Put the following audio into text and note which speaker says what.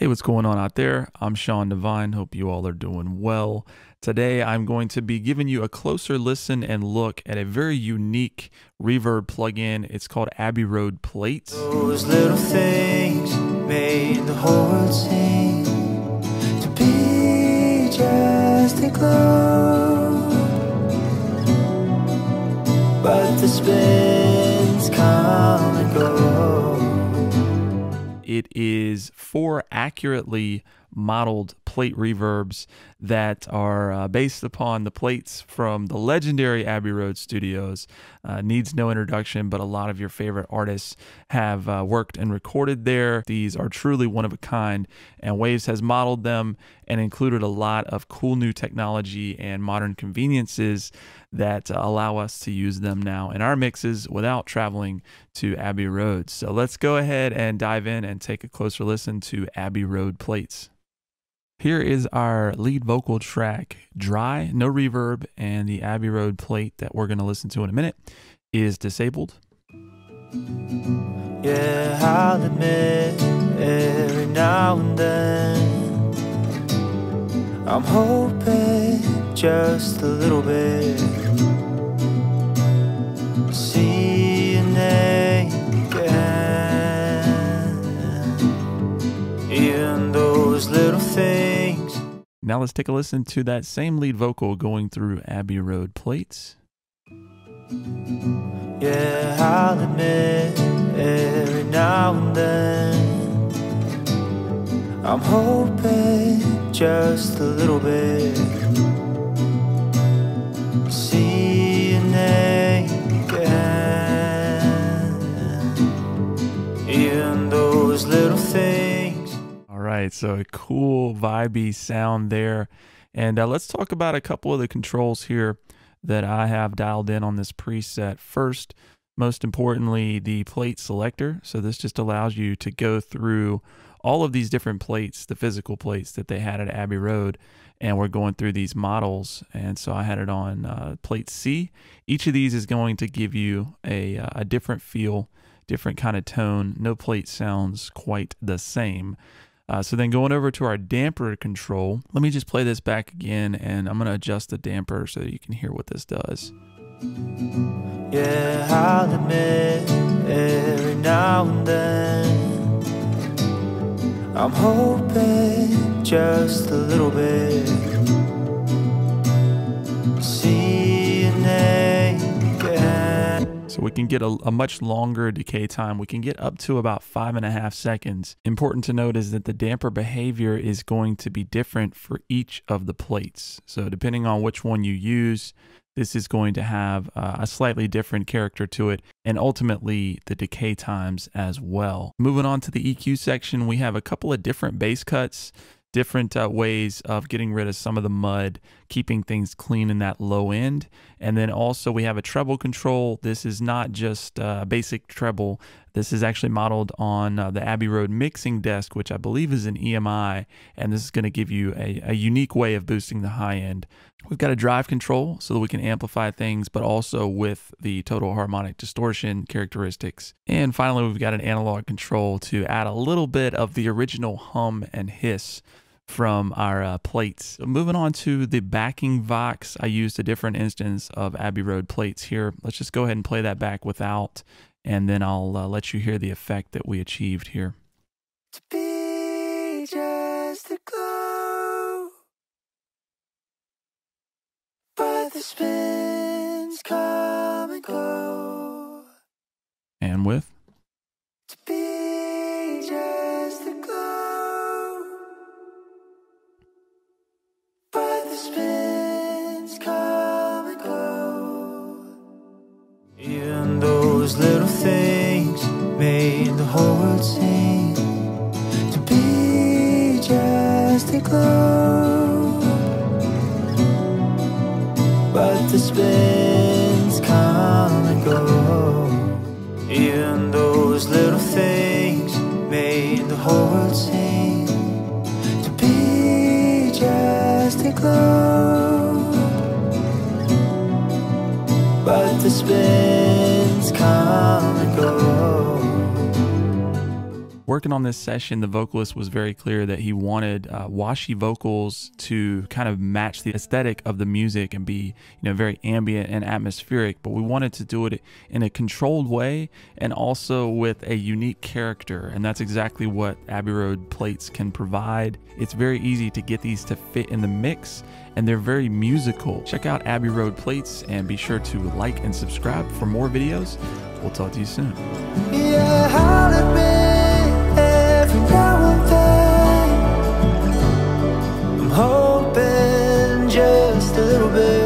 Speaker 1: Hey, what's going on out there? I'm Sean Divine. Hope you all are doing well. Today, I'm going to be giving you a closer listen and look at a very unique reverb plugin. It's called Abbey Road Plates.
Speaker 2: Those little things made the whole world sing to be just a glow. But the spins come and go.
Speaker 1: It is four accurately modeled plate reverbs that are uh, based upon the plates from the legendary Abbey Road Studios. Uh, needs no introduction, but a lot of your favorite artists have uh, worked and recorded there. These are truly one of a kind, and Waves has modeled them and included a lot of cool new technology and modern conveniences that allow us to use them now in our mixes without traveling to Abbey Road. So let's go ahead and dive in and take a closer listen to Abbey Road plates. Here is our lead vocal track, dry, no reverb, and the Abbey Road plate that we're going to listen to in a minute is disabled.
Speaker 2: Yeah, I'll admit every now and then I'm hoping just a little bit. See
Speaker 1: Now let's take a listen to that same lead vocal going through Abbey Road plates.
Speaker 2: Yeah, I'll admit every now and then I'm hoping just a little bit. See name again. Even those little things.
Speaker 1: Right, so a cool, vibey sound there. And uh, let's talk about a couple of the controls here that I have dialed in on this preset. First, most importantly, the plate selector. So this just allows you to go through all of these different plates, the physical plates that they had at Abbey Road, and we're going through these models. And so I had it on uh, plate C. Each of these is going to give you a, uh, a different feel, different kind of tone. No plate sounds quite the same. Uh, so then going over to our damper control, let me just play this back again and I'm going to adjust the damper so that you can hear what this does.
Speaker 2: Yeah, I'll admit every now and then I'm hoping just a little bit.
Speaker 1: We can get a, a, much longer decay time. We can get up to about five and a half seconds. Important to note is that the damper behavior is going to be different for each of the plates. So depending on which one you use, this is going to have uh, a slightly different character to it and ultimately the decay times as well. Moving on to the EQ section, we have a couple of different bass cuts different uh, ways of getting rid of some of the mud, keeping things clean in that low end. And then also we have a treble control. This is not just uh, basic treble. This is actually modeled on uh, the Abbey Road mixing desk, which I believe is an EMI. And this is going to give you a, a unique way of boosting the high end. We've got a drive control so that we can amplify things, but also with the total harmonic distortion characteristics. And finally, we've got an analog control to add a little bit of the original hum and hiss from our uh, plates. Moving on to the backing Vox, I used a different instance of Abbey Road plates here. Let's just go ahead and play that back without, and then I'll uh, let you hear the effect that we achieved here.
Speaker 2: Spins come and go. Even those little things made the whole world. To be just a glow, but the spins but the spins come and go.
Speaker 1: Working on this session, the vocalist was very clear that he wanted uh, washy vocals to kind of match the aesthetic of the music and be, you know, very ambient and atmospheric. But we wanted to do it in a controlled way and also with a unique character, and that's exactly what Abbey Road plates can provide. It's very easy to get these to fit in the mix, and they're very musical. Check out Abbey Road plates and be sure to like and subscribe for more videos. We'll talk to you soon.
Speaker 2: Yeah, just a little bit.